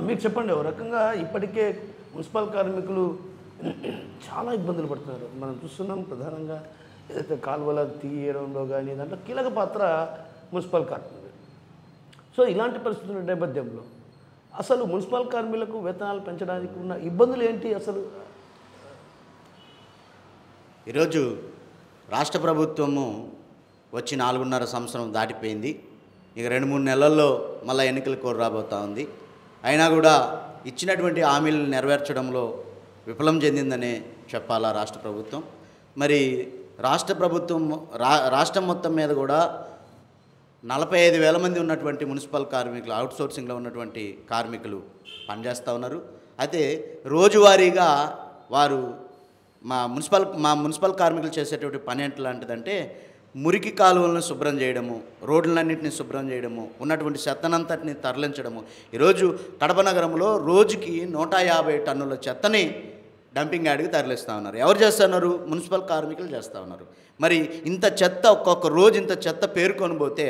మీరు చెప్పండి ఒక రకంగా ఇప్పటికే మున్సిపల్ కార్మికులు చాలా ఇబ్బందులు పడుతున్నారు. మనం చూస్తున్నాం ప్రధానంగా ఏదైతే కాలువల తీయడంలో కానీ దాంట్లో కీలక పాత్ర మున్సిపల్ కార్మికులు. సో ఇలాంటి పరిస్థితుల నేపథ్యంలో అసలు మున్సిపల్ కార్మికులకు వేతనాలు పెంచడానికి ఉన్న ఇబ్బందులు ఏంటి అసలు? ఈరోజు రాష్ట్ర ప్రభుత్వము వచ్చి నాలుగున్నర సంవత్సరం దాటిపోయింది. ఇక రెండు మూడు నెలల్లో మళ్ళీ ఎన్నికల కోరు రాబోతూ ఉంది. అయినా కూడా ఇచ్చినటువంటి హామీలను నెరవేర్చడంలో విఫలం చెందిందనే చెప్పాలా రాష్ట్ర ప్రభుత్వం? మరి రాష్ట్ర ప్రభుత్వం రా రాష్ట్రం మొత్తం మీద కూడా నలభై ఐదు వేల మంది ఉన్నటువంటి మున్సిపల్ కార్మికులు అవుట్సోర్సింగ్లో ఉన్నటువంటి కార్మికులు పనిచేస్తూ ఉన్నారు. అయితే రోజువారీగా వారు మా మున్సిపల్ మా మున్సిపల్ కార్మికులు చేసేటువంటి పని ఎట్లాంటిదంటే మురికి కాలువలను శుభ్రం చేయడము రోడ్లన్నింటినీ శుభ్రం చేయడము ఉన్నటువంటి చెత్తనంతటిని తరలించడము. ఈరోజు కడప నగరంలో రోజుకి నూట యాభై టన్నుల చెత్తని డంపింగ్ యార్డ్కి తరలిస్తూ ఉన్నారు. ఎవరు చేస్తున్నారు మున్సిపల్ కార్మికులు చేస్తూ ఉన్నారు. మరి ఇంత చెత్త ఒక్కొక్క రోజు ఇంత చెత్త పేరుకొని పోతే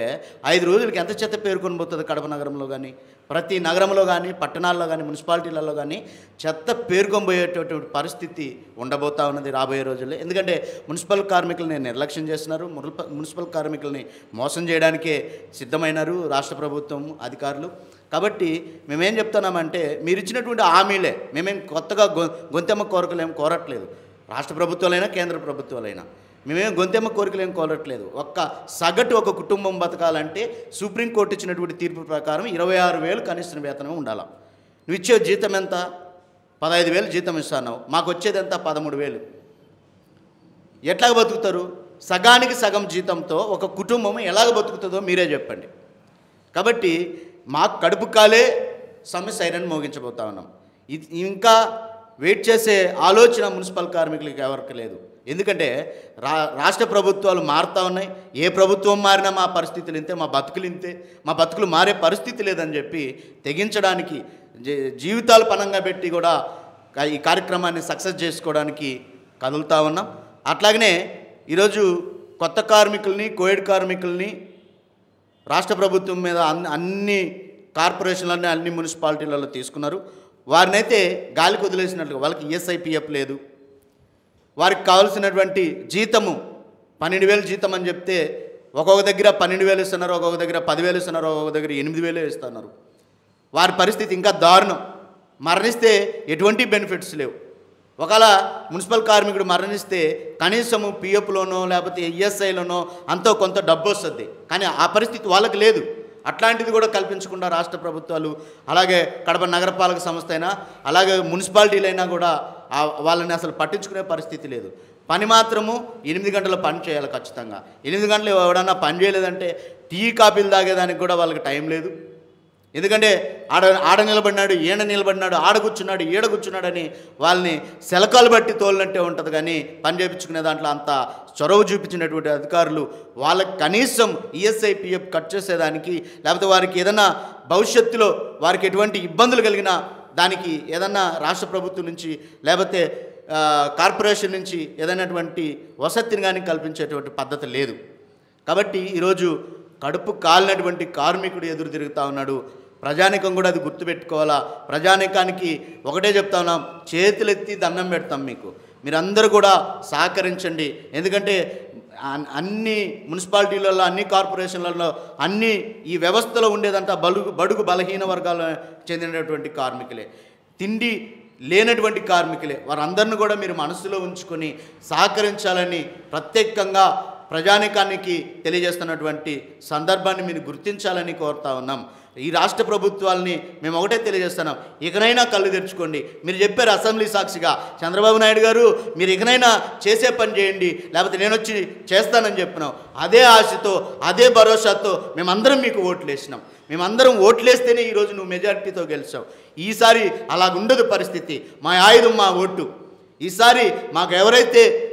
ఐదు రోజులకి ఎంత చెత్త పేరుకొని పోతుంది కడప నగరంలో కానీ ప్రతి నగరంలో కానీ పట్టణాల్లో కానీ మున్సిపాలిటీలలో కానీ చెత్త పేరుకొని పోయేటటువంటి పరిస్థితి ఉండబోతా ఉన్నది రాబోయే రోజుల్లో. ఎందుకంటే మున్సిపల్ కార్మికులని నిర్లక్ష్యం చేస్తున్నారు. మున్సిపల్ మున్సిపల్ కార్మికుల్ని మోసం చేయడానికే సిద్ధమైనారు రాష్ట్ర ప్రభుత్వం అధికారులు. కాబట్టి మేమేం చెప్తున్నామంటే మీరు ఇచ్చినటువంటి హామీలే మేమేం కొత్తగా గొ గొంతెమ్మ కోరికలు కోరట్లేదు. రాష్ట్ర ప్రభుత్వాలైనా కేంద్ర ప్రభుత్వాలైనా. మేమేం గొంతెమ్మ కోరికలు ఏం కోరట్లేదు. ఒక్క సగటు ఒక కుటుంబం బతకాలంటే సుప్రీంకోర్టు ఇచ్చినటువంటి తీర్పు ప్రకారం ఇరవై ఆరు వేలు కనిష్ట వేతనం ఉండాలి. నువ్వు ఇచ్చే జీతం ఎంత? పదహైదు వేలు జీతం ఇస్తున్నావు. మాకు వచ్చేది ఎంత? పదమూడు వేలు. ఎట్లాగ బతుకుతారు? సగానికి సగం జీతంతో ఒక కుటుంబం ఎలాగ బతుకుతుందో మీరే చెప్పండి. కాబట్టి మాకు కడుపు కాలే సమస్య సైరన్ మోగించబోతా ఉన్నాం. ఇది ఇంకా వెయిట్ చేసే ఆలోచన మున్సిపల్ కార్మికులకి ఎవరికి లేదు. ఎందుకంటే రా రాష్ట్ర ప్రభుత్వాలు మారుతూ ఉన్నాయి. ఏ ప్రభుత్వం మారినా మా పరిస్థితులు ఇంతే మా బతుకులు ఇంతే మా బతుకులు మారే పరిస్థితి లేదని చెప్పి తెగించడానికి జీ- జీవితాలు పనంగా పెట్టి కూడా ఈ కార్యక్రమాన్ని సక్సెస్ చేసుకోవడానికి కదులుతా ఉన్నాం. అట్లాగనే ఈరోజు కొత్త కార్మికుల్ని కోవిడ్ కార్మికుల్ని రాష్ట్ర ప్రభుత్వం మీద అన్ని అన్ని కార్పొరేషన్లన్నీ అన్ని మున్సిపాలిటీలలో తీసుకున్నారు. వారినైతే గాలికి వదిలేసినట్లుగా వాళ్ళకి ఈఎస్ఐపిఎఫ్ లేదు. వారికి కావాల్సినటువంటి జీతము పన్నెండు వేలు జీతం అని చెప్తే ఒక్కొక్క దగ్గర పన్నెండు వేలు ఇస్తున్నారు ఒక్కొక్క దగ్గర పదివేలు ఇస్తున్నారు ఒక్కొక్క దగ్గర ఎనిమిది వేలు ఇస్తున్నారు. వారి పరిస్థితి ఇంకా దారుణం. మరణిస్తే ఎటువంటి బెనిఫిట్స్ లేవు. ఒకవేళ మున్సిపల్ కార్మికుడు మరణిస్తే కనీసము పిఎఫ్లోనో లేకపోతే ఈఎస్ఐలోనో అంతో కొంత డబ్బు వస్తుంది. కానీ ఆ పరిస్థితి వాళ్ళకి లేదు. అట్లాంటిది కూడా కల్పించకుండా రాష్ట్ర ప్రభుత్వాలు అలాగే కడప నగరపాలక సంస్థ అయినా అలాగే మున్సిపాలిటీలైనా కూడా వాళ్ళని అసలు పట్టించుకునే పరిస్థితి లేదు. పని మాత్రము ఎనిమిది గంటల పని చేయాలి ఖచ్చితంగా. ఎనిమిది గంటలు ఎవడన్నా పని చేయలేదంటే టీ కాపీలు తాగేదానికి కూడా వాళ్ళకి టైం లేదు. ఎందుకంటే ఆడ ఆడ నిలబడినాడు ఈడ నిలబడినాడు ఆడ కూర్చున్నాడు ఈడ కూర్చున్నాడని వాళ్ళని శలకాలు బట్టి తోలినట్టే ఉంటుంది కానీ పని చేయించుకునే దాంట్లో అంత చొరవ చూపించినటువంటి అధికారులు వాళ్ళకి కనీసం ఈఎస్ఐ పిఎఫ్ కట్ చేసేదానికి లేకపోతే వారికి ఏదైనా భవిష్యత్తులో వారికి ఎటువంటి ఇబ్బందులు కలిగినా దానికి ఏదన్నా రాష్ట్ర ప్రభుత్వం నుంచి లేకపోతే కార్పొరేషన్ నుంచి ఏదైనటువంటి వసతిని కానీ కల్పించేటువంటి పద్ధతి లేదు. కాబట్టి ఈరోజు కడుపు కాలినటువంటి కార్మికుడు ఎదురు తిరుగుతూ ఉన్నాడు. ప్రజానికం కూడా అది గుర్తుపెట్టుకోవాలా? ప్రజానికానికి ఒకటే చెప్తా ఉన్నాం చేతులెత్తి దండం పెడతాం మీకు. మీరందరూ కూడా సహకరించండి. ఎందుకంటే అన్ని మున్సిపాలిటీలలో అన్ని కార్పొరేషన్లలో అన్ని ఈ వ్యవస్థలో ఉండేదంతా బలుగు బడుగు బలహీన వర్గాలు చెందినటువంటి కార్మికులే. తిండి లేనటువంటి కార్మికులే. వారందరిని కూడా మీరు మనసులో ఉంచుకొని సహకరించాలని ప్రత్యేకంగా ప్రజానికానికి తెలియజేస్తున్నటువంటి సందర్భాన్ని మీరు గుర్తించాలని కోరుతా ఉన్నాం. ఈ రాష్ట్ర ప్రభుత్వాలని మేము ఒకటే తెలియజేస్తున్నాం. ఇకనైనా కళ్ళు తెరుచుకోండి. మీరు చెప్పారు అసెంబ్లీ సాక్షిగా చంద్రబాబు నాయుడు గారు మీరు ఇకనైనా చేసే పని చేయండి. లేకపోతే నేను వచ్చి చేస్తానని చెప్పినాం. అదే ఆశతో అదే భరోసాతో మేమందరం మీకు ఓట్లు వేసినాం. మేమందరం ఓట్లేస్తేనే ఈరోజు నువ్వు మెజారిటీతో గెలిచావు. ఈసారి అలాగుండదు పరిస్థితి. మా ఆయుధం మా ఓటు. ఈసారి మాకు ఎవరైతే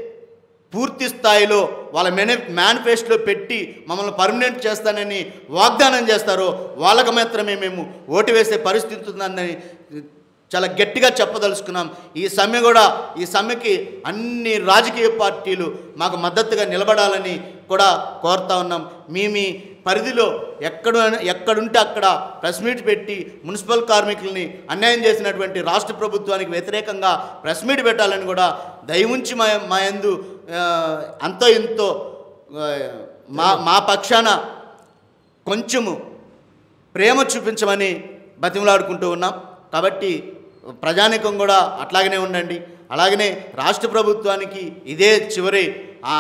పూర్తి స్థాయిలో వాళ్ళ మేనే మేనిఫెస్టోలో పెట్టి మమ్మల్ని పర్మనెంట్ చేస్తానని వాగ్దానం చేస్తారో వాళ్ళకు మాత్రమే మేము ఓటు వేసే పరిస్థితి ఉందని చాలా గట్టిగా చెప్పదలుచుకున్నాం. ఈ సమ్మె కూడా ఈ సమ్మెకి అన్ని రాజకీయ పార్టీలు మాకు మద్దతుగా నిలబడాలని కూడా కోరుతా ఉన్నాం. మీ మీ పరిధిలో ఎక్కడ ఎక్కడుంటే అక్కడ ప్రెస్ మీట్ పెట్టి మున్సిపల్ కార్మికుల్ని అన్యాయం చేసినటువంటి రాష్ట్ర ప్రభుత్వానికి వ్యతిరేకంగా ప్రెస్ మీట్ పెట్టాలని కూడా దయవుంచి మా మా యందు అంతో ఇంతో మా మా పక్షాన కొంచెము ప్రేమ చూపించమని బతిమలాడుకుంటూ ఉన్నాం. కాబట్టి ప్రజానికం కూడా అట్లాగనే ఉండండి. అలాగనే రాష్ట్ర ప్రభుత్వానికి ఇదే చివరి ఆ,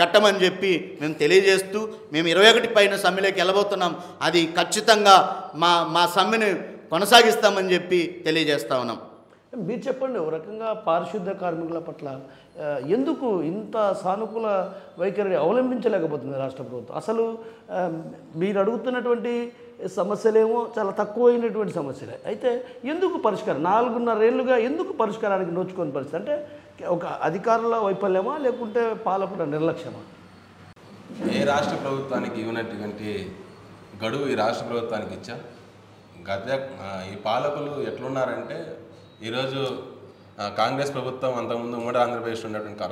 ఘట్టమని చెప్పి మేము తెలియజేస్తూ మేము ఇరవై ఒకటి పైన సమ్మెలోకి వెళ్ళబోతున్నాం. అది ఖచ్చితంగా మా మా సమ్మెను కొనసాగిస్తామని చెప్పి తెలియజేస్తా ఉన్నాం. మీరు చెప్పండి ఒక రకంగా పారిశుద్ధ కార్మికుల పట్ల ఎందుకు ఇంత సానుకూల వైఖరిని అవలంబించలేకపోతుంది రాష్ట్ర ప్రభుత్వం? అసలు మీరు అడుగుతున్నటువంటి సమస్యలేమో చాలా తక్కువైనటువంటి సమస్యలే. అయితే ఎందుకు పరిష్కారం? నాలుగున్నరేళ్ళుగా ఎందుకు పరిష్కారానికి నోచుకోని పరిస్థితి? అంటే ఒక అధికారుల వైఫల్యమా లేకుంటే పాలకుల నిర్లక్ష్యమా? ఏ రాష్ట్ర ప్రభుత్వానికి ఇవ్వనటువంటి గడువు ఈ రాష్ట్ర ప్రభుత్వానికి ఇచ్చా? గత ఈ పాలకులు ఎట్లున్నారంటే ఈరోజు కాంగ్రెస్ ప్రభుత్వం అంతకుముందు ఉమ్మడి ఆంధ్రప్రదేశ్ ఉన్నటువంటి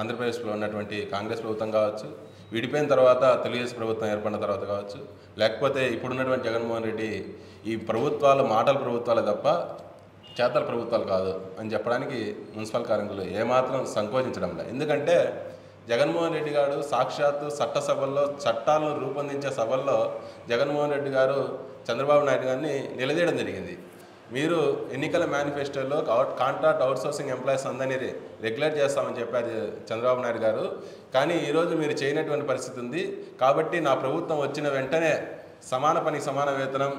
ఆంధ్రప్రదేశ్లో ఉన్నటువంటి కాంగ్రెస్ ప్రభుత్వం కావచ్చు విడిపోయిన తర్వాత తెలుగుదేశం ప్రభుత్వం ఏర్పడిన తర్వాత కావచ్చు లేకపోతే ఇప్పుడున్నటువంటి జగన్మోహన్ రెడ్డి ఈ ప్రభుత్వాలు మాటల ప్రభుత్వాలే తప్ప చేతల ప్రభుత్వాలు కాదు అని చెప్పడానికి మున్సిపల్ కార్మికులు ఏమాత్రం సంకోచించడం లేదు. ఎందుకంటే జగన్మోహన్ రెడ్డి గారు సాక్షాత్తు చట్టసభల్లో చట్టాలను రూపొందించే సభల్లో జగన్మోహన్ రెడ్డి గారు చంద్రబాబు నాయుడు గారిని నిలదీయడం జరిగింది. మీరు ఎన్నికల మేనిఫెస్టోలో అవుట్ కాంట్రాక్ట్ అవుట్సోర్సింగ్ ఎంప్లాయీస్ అందరినీ రెగ్యులేట్ చేస్తామని చెప్పారు చంద్రబాబు నాయుడు గారు. కానీ ఈరోజు మీరు చేయనటువంటి పరిస్థితి ఉంది. కాబట్టి నా ప్రభుత్వం వచ్చిన వెంటనే సమాన పని సమాన వేతనం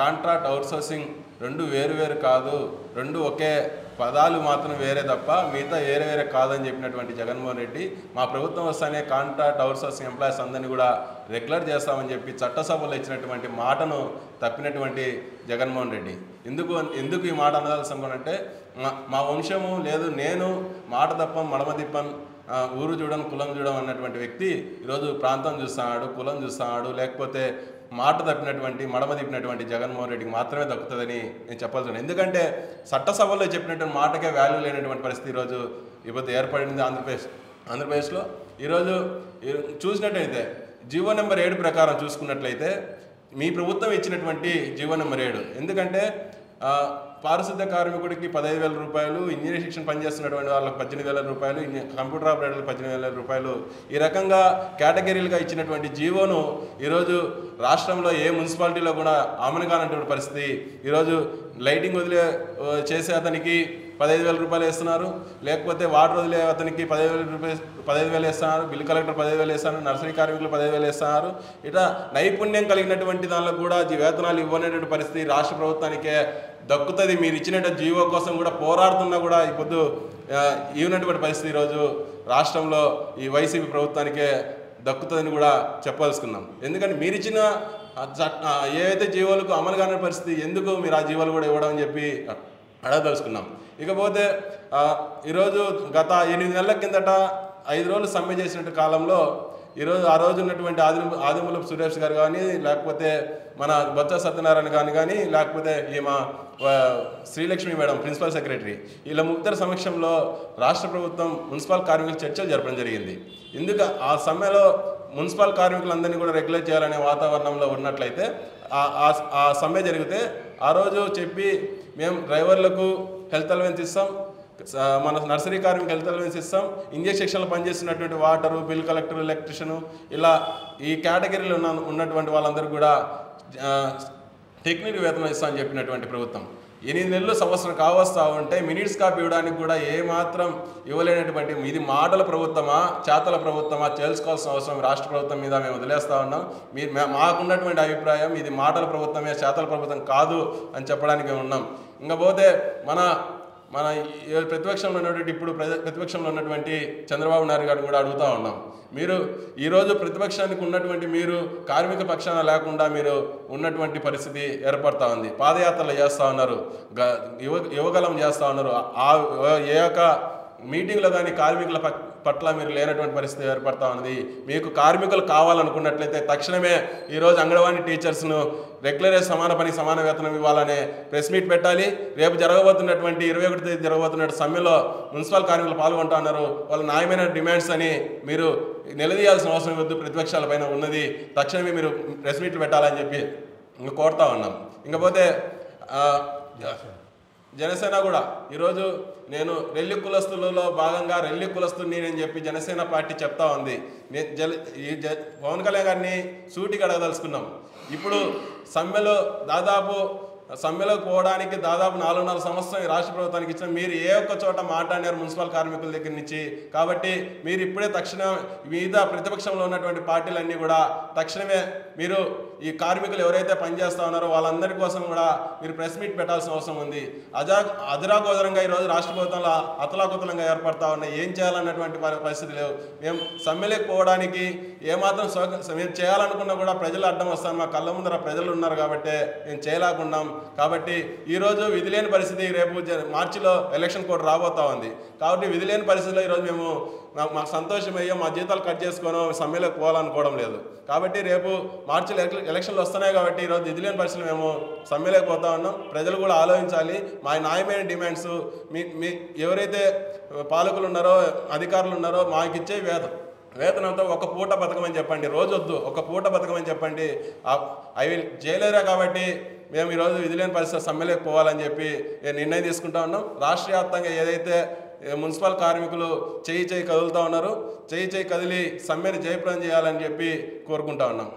కాంట్రాక్ట్ అవుట్సోర్సింగ్ రెండు వేరు వేరు కాదు రెండు ఒకే పదాలు మాత్రం వేరే తప్ప మిగతా వేరే వేరే కాదని చెప్పినటువంటి జగన్మోహన్ రెడ్డి మా ప్రభుత్వం వస్తానే కాంట్రాక్ట్ అవుట్సోర్సింగ్ ఎంప్లాయీస్ అందరినీ కూడా రెగ్యులర్ చేస్తామని చెప్పి చట్టసభలో ఇచ్చినటువంటి మాటను తప్పినటువంటి జగన్మోహన్ రెడ్డి. ఎందుకు ఎందుకు ఈ మాట అనదాల్సి అనుకున్నంటే మా మా వంశము లేదు నేను మాట తప్పం మడమ తిప్పం ఊరు చూడడం కులం చూడడం అన్నటువంటి వ్యక్తి ఈరోజు ప్రాంతం చూస్తున్నాడు కులం చూస్తున్నాడు లేకపోతే మాట తప్పినటువంటి మడమ తిప్పినటువంటి జగన్మోహన్ రెడ్డికి మాత్రమే దక్కుతుందని నేను చెప్పాల్సి ఎందుకంటే చట్టసభలో చెప్పినటువంటి మాటకే వాల్యూ లేనటువంటి పరిస్థితి ఈరోజు ఇబ్బంది ఏర్పడింది ఆంధ్రప్రదేశ్. ఆంధ్రప్రదేశ్లో ఈరోజు ఈ- చూసినట్టయితే జీవో నెంబర్ ఏడు ప్రకారం చూసుకున్నట్లయితే మీ ప్రభుత్వం ఇచ్చినటువంటి జీవో నెంబర్ ఏడు. ఎందుకంటే పారిశుద్ధ కార్మికుడికి పదహైదు వేల రూపాయలు ఇంజనీరింగ్ శిక్షణ పనిచేస్తున్నటువంటి వాళ్ళకి పద్దెనిమిది వేల రూపాయలు కంప్యూటర్ ఆపరేటర్లకు పద్దెనిమిది వేల రూపాయలు. ఈ రకంగా కేటగిరీలుగా ఇచ్చినటువంటి జీవోను ఈరోజు రాష్ట్రంలో ఏ మున్సిపాలిటీలో కూడా అమలు కానటువంటి పరిస్థితి. ఈరోజు లైటింగ్ వదిలే చేసే అతనికి పదహైదు వేల రూపాయలు వేస్తున్నారు. లేకపోతే వాటర్ వదిలే అతనికి పదహైదు వేల రూపాయలు పదహైదు వేలు వేస్తున్నారు. బిల్లు కలెక్టర్ పదహైదు వేలు వేస్తున్నారు. నర్సరీ కార్మికులు పదహైదు వేలు వేస్తున్నారు. ఇట్లా నైపుణ్యం కలిగినటువంటి దానిలో కూడా వేతనాలు ఇవ్వనేటువంటి పరిస్థితి రాష్ట్ర ప్రభుత్వానికే దక్కుతుంది. మీరు ఇచ్చినట్టు జీవో కోసం కూడా పోరాడుతున్నా కూడా ఈ పొద్దు ఇవ్వనటువంటి పరిస్థితి ఈరోజు రాష్ట్రంలో ఈ వైసీపీ ప్రభుత్వానికే దక్కుతుందని కూడా చెప్పదలుచుకున్నాం. ఎందుకంటే మీరు ఇచ్చిన చట్- ఏవైతే జీవోలకు అమలు కాని పరిస్థితి ఎందుకు మీరు ఆ జీవోలు కూడా ఇవ్వడం అని చెప్పి అడగదలుచుకున్నాం. ఇకపోతే ఈరోజు గత ఎనిమిది నెలల కిందట ఐదు రోజులు సమ్మె చేసినట్టు కాలంలో ఈరోజు ఆ రోజు ఉన్నటువంటి ఆదిమ ఆదిమూలపు సురేష్ గారు కానీ లేకపోతే మన బొత్స సత్యనారాయణ గాని కానీ లేకపోతే ఈమె మా శ్రీలక్ష్మి మేడం ప్రిన్సిపల్ సెక్రటరీ వీళ్ళ ముగ్గురు సమక్షంలో రాష్ట్ర ప్రభుత్వం మున్సిపల్ కార్మికులు చర్చలు జరపడం జరిగింది. ఎందుకు ఆ సమ్మెలో మున్సిపల్ కార్మికులందరినీ కూడా రెగ్యులేట్ చేయాలనే వాతావరణంలో ఉన్నట్లయితే ఆ- సమ్మె జరిగితే ఆ రోజు చెప్పి మేము డ్రైవర్లకు హెల్త్ అలవెన్స్ ఇస్తాం మన నర్సరీ కార్మిక హెల్త్ అలవెన్స్ ఇస్తాం ఇంజెక్షన్ సెక్షన్లో పనిచేస్తున్నటువంటి వాటరు బిల్ కలెక్టర్ ఎలక్ట్రిషియన్ ఇలా ఈ కేటగిరీలో ఉన్న ఉన్నటువంటి వాళ్ళందరూ కూడా టెక్నిక్ వేతనం ఇస్తామని చెప్పినటువంటి ప్రభుత్వం. ఎనిమిది నెలలు సంవత్సరం కావస్తా ఉంటే మినిట్స్ కాపీ ఇవ్వడానికి కూడా ఏమాత్రం ఇవ్వలేనటువంటి ఇది మాటల ప్రభుత్వమా చేతల ప్రభుత్వమా తెలుసుకోవాల్సిన అవసరం రాష్ట్ర ప్రభుత్వం మీద మేము వదిలేస్తా ఉన్నాం. మీరు మాకున్నటువంటి అభిప్రాయం ఇది మాటల ప్రభుత్వమే చేతల ప్రభుత్వం కాదు అని చెప్పడానికి మేము ఉన్నాం. ఇంకపోతే మన మన ఈ ప్రతిపక్షంలో ఉన్నటువంటి ఇప్పుడు ప్రతిపక్షంలో ఉన్నటువంటి చంద్రబాబు నాయుడు గారిని కూడా అడుగుతా ఉన్నాం. మీరు ఈరోజు ప్రతిపక్షానికి ఉన్నటువంటి మీరు కార్మిక పక్షాన లేకుండా మీరు ఉన్నటువంటి పరిస్థితి ఏర్పడతా ఉంది. పాదయాత్రలు చేస్తూ ఉన్నారు. గ- యువ యువగలం చేస్తూ ఉన్నారు. ఆ ఏ యొక్క మీటింగ్లో కానీ కార్మికుల పట్ల మీరు లేనటువంటి పరిస్థితి ఏర్పడతా ఉన్నది మీకు కార్మికులు కావాలనుకున్నట్లయితే తక్షణమే ఈరోజు అంగన్వాడీ టీచర్స్ను రెగ్యులర్ సమాన పని సమాన వేతనం ఇవ్వాలనే ప్రెస్ మీట్ పెట్టాలి. రేపు జరగబోతున్నటువంటి ఇరవై ఒకటి తేదీ జరగబోతున్న సమ్మెలో మున్సిపల్ కార్మికులు పాల్గొంటా ఉన్నారు. వాళ్ళ న్యాయమైన డిమాండ్స్ అని మీరు నిలదీయాల్సిన అవసరం వద్దు. ప్రతిపక్షాల పైన ఉన్నది. తక్షణమే మీరు ప్రెస్ మీట్లు పెట్టాలని చెప్పి ఇంకా కోరుతా ఉన్నాం. ఇంకపోతే జనసేన కూడా. ఈరోజు నేను రెల్లి కులస్తులలో భాగంగా రెల్లి కులస్తుని అని చెప్పి జనసేన పార్టీ చెప్తా ఉంది. జల ఈ జ పవన్ కళ్యాణ్ గారిని సూటికి అడగదలుచుకున్నాం. ఇప్పుడు సమ్మెలో దాదాపు సమ్మెలోకి పోవడానికి దాదాపు నాలుగున్నర సంవత్సరం ఈ రాష్ట్ర ప్రభుత్వానికి ఇచ్చిన మీరు ఏ ఒక్క చోట మాట్లాడారు మున్సిపల్ కార్మికుల దగ్గర నుంచి. కాబట్టి మీరు ఇప్పుడే తక్షణం వివిధ ప్రతిపక్షంలో ఉన్నటువంటి పార్టీలన్నీ కూడా తక్షణమే మీరు ఈ కార్మికులు ఎవరైతే పనిచేస్తా ఉన్నారో వాళ్ళందరి కోసం కూడా మీరు ప్రెస్ మీట్ పెట్టాల్సిన అవసరం ఉంది. అజా అదరాగోదరంగా ఈరోజు రాష్ట్ర ప్రభుత్వంలో అతలాకుతలంగా ఏర్పడతా ఉన్నాయి ఏం చేయాలన్నటువంటి పరి- పరిస్థితి లేవు. మేము సమ్మెలోకి పోవడానికి ఏమాత్రం సౌక మేము చేయాలనుకున్నా కూడా ప్రజలు అడ్డం వస్తాను. మా కళ్ళ ముందర ప్రజలు ఉన్నారు కాబట్టి మేము చేయలేకున్నాం కాబట్టి ఈరోజు విధి లేని పరిస్థితి రేపు జ- మార్చిలో ఎలక్షన్ కూడా రాబోతా ఉంది. కాబట్టి విధి లేని పరిస్థితిలో ఈరోజు మేము మా- మాకు సంతోషం అయ్యో మా జీతాలు కట్ చేసుకోను సమ్మెలోకి పోవాలనుకోవడం లేదు. కాబట్టి రేపు మార్చిలో ఎలక్షన్లు వస్తున్నాయి కాబట్టి ఈరోజు విధి లేని పరిస్థితులు మేము సమ్మెలోకి పోతా ఉన్నాం. ప్రజలు కూడా ఆలోచించాలి. మా న్యాయమైన డిమాండ్స్ మీ మీ ఎవరైతే పాలకులు ఉన్నారో అధికారులు ఉన్నారో మాకు ఇచ్చే వేదం వేతనంతో ఒక పూట బతకమని చెప్పండి. రోజొద్దు ఒక పూట బతకమని చెప్పండి. ఐ విల్ చేయలేరా కాబట్టి మేము ఈరోజు విధులేని పరిస్థితి సమ్మెలోకి పోవాలని చెప్పి నిర్ణయం తీసుకుంటా ఉన్నాం. రాష్ట్ర వ్యాప్తంగా ఏదైతే మున్సిపల్ కార్మికులు చేయి చేయి కదులుతూ ఉన్నారు చేయి చేయి కదిలి సమ్మెను జయప్రదం చేయాలని చెప్పి కోరుకుంటా ఉన్నాం.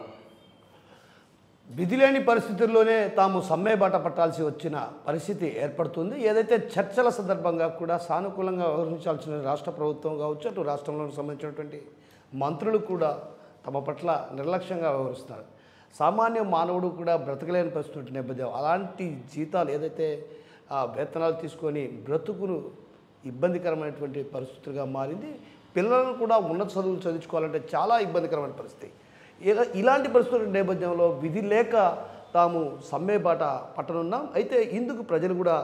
విధి లేని పరిస్థితుల్లోనే తాము సమ్మె బాట పట్టాల్సి వచ్చిన పరిస్థితి ఏర్పడుతుంది. ఏదైతే చర్చల సందర్భంగా కూడా సానుకూలంగా వ్యవహరించాల్సిన రాష్ట్ర ప్రభుత్వం కావచ్చు అటు రాష్ట్రంలో సంబంధించినటువంటి మంత్రులు కూడా తమ పట్ల నిర్లక్ష్యంగా వ్యవహరిస్తున్నారు సామాన్య మానవుడు కూడా బ్రతకలేని పరిస్థితి నేపథ్యం. అలాంటి జీతాలు ఏదైతే ఆ వేతనాలు తీసుకొని బ్రతుకును ఇబ్బందికరమైనటువంటి పరిస్థితులుగా మారింది. పిల్లలను కూడా ఉన్నత చదువులు చదివించుకోవాలంటే చాలా ఇబ్బందికరమైన పరిస్థితి. ఇలా- ఇలాంటి పరిస్థితుల నేపథ్యంలో విధి లేక తాము సమ్మె బాట పట్టనున్నాం. అయితే ఇందుకు ప్రజలు కూడా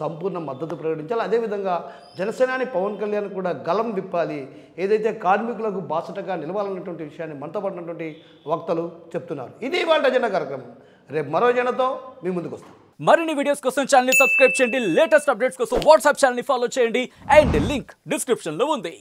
సంపూర్ణ మద్దతు ప్రకటించాలి. అదేవిధంగా జనసేనాని పవన్ కళ్యాణ్ కూడా గలం విప్పాలి. ఏదైతే కార్మికులకు బాసటగా నిలవాలన్నటువంటి విషయాన్ని మనతో పడినటువంటి వక్తలు చెప్తున్నారు. ఇది ఇవాళ అజెండా కార్యక్రమం. రేపు మరో జనతో మీ ముందుకు వస్తాం. మరిన్ని వీడియోస్ కోసం ఛానల్ సబ్స్క్రైబ్ చేయండి. లేటెస్ట్ అప్డేట్స్ కోసం వాట్సాప్ ఛానల్ని ఫాలో చేయండి. అండ్ లింక్ డిస్క్రిప్షన్లో ఉంది.